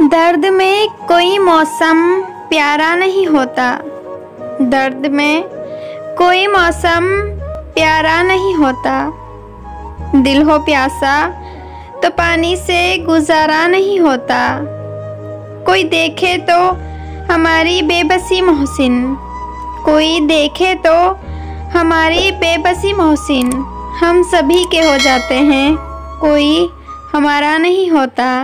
दर्द में कोई मौसम प्यारा नहीं होता। दर्द में कोई मौसम प्यारा नहीं होता। दिल हो प्यासा तो पानी से गुजारा नहीं होता। कोई देखे तो हमारी बेबसी मोहसिन। कोई देखे तो हमारी बेबसी मोहसिन। हम सभी के हो जाते हैं, कोई हमारा नहीं होता।